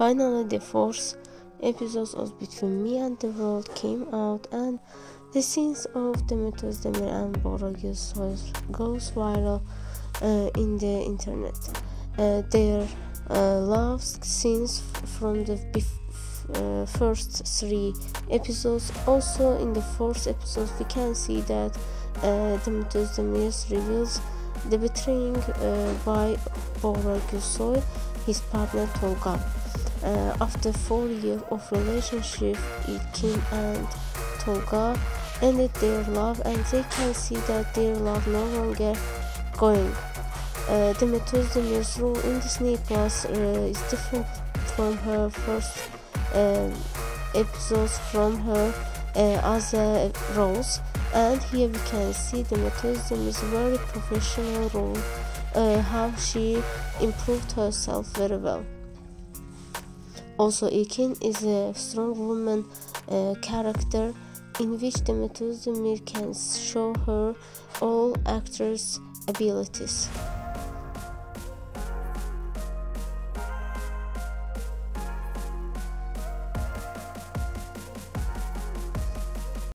Finally, the fourth episode of Between Me and the World came out, and the scenes of Demet Özdemir and Buğra Gülsoy goes viral uh, in the internet. Uh, their uh, love scenes from the uh, first three episodes. Also, in the fourth episode, we can see that uh, Demet Özdemir reveals the betraying uh, by Bora his partner Tolga. Uh, after four years of relationship, Ekin and Tolga ended their love, and they can see that their love no longer going. Uh, Demet Özdemir's role in Disney Plus uh, is different from her first uh, episodes from her uh, other roles and here we can see Demet Özdemir's very professional role uh, how she improved herself very well also Ekin is a strong woman uh, character in which Demet Özdemir can show her all actors' abilities.